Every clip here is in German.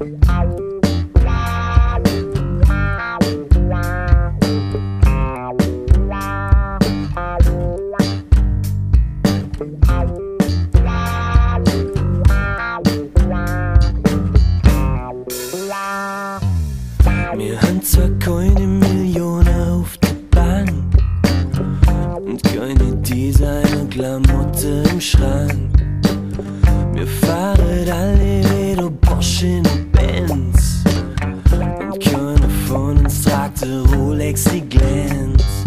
Wir haben zwar keine Millionen auf der Bank und keine Designer-Klamotte im Schrank. Wir fahren alle wieder Porsche und Benz die glänzt.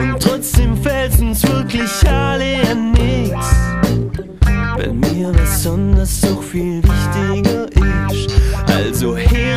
Und trotzdem fällt's uns wirklich alle an nix, weil mir was sonders doch viel wichtiger ist. Also höre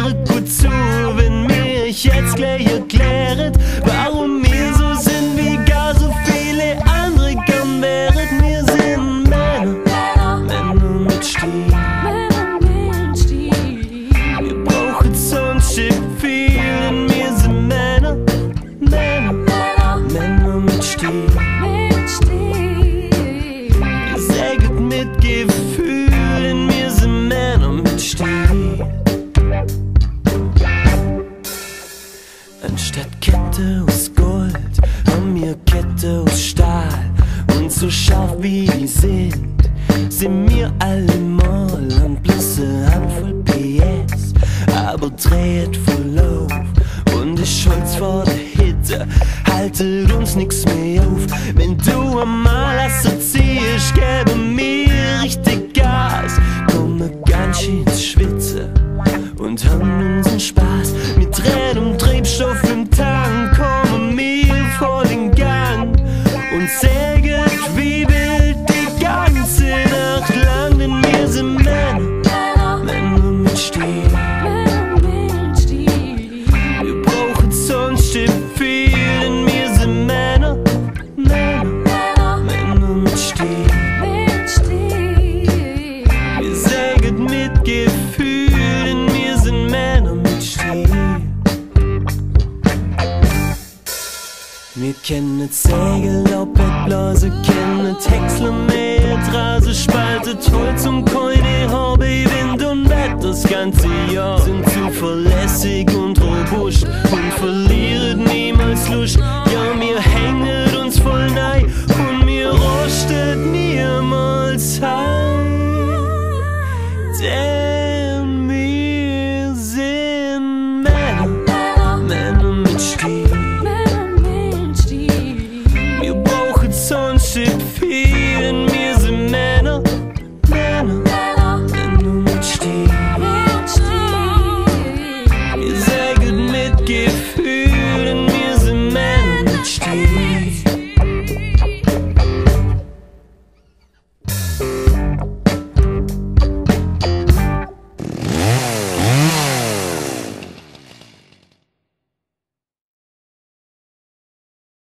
mit Gefühl, denn wir sind Männer mit Stil. Anstatt Kette aus Gold haben wir Kette aus Stahl. Und so scharf wie die sind, sind wir allemal an bloß eine Handvoll PS. Aber dreht voll auf und ist Holz vor der Hitte. Haltet uns nix mehr auf, wenn du einmal assoziierst, gäbe mir richtig Gas. Komme ganz schön ins Schwitzen und haben unseren Spaß mit Drehen und Treibstoff im Tank. Kommen wir vor den Gang und sägen Wir kennen Segel, Laubbettblase, kennen Häcksler, Mäht, Rase, spaltet Holz und keine Haube, Wind und Wetter das ganze Jahr. Sind zuverlässig und robust und verlieren niemals Lust. give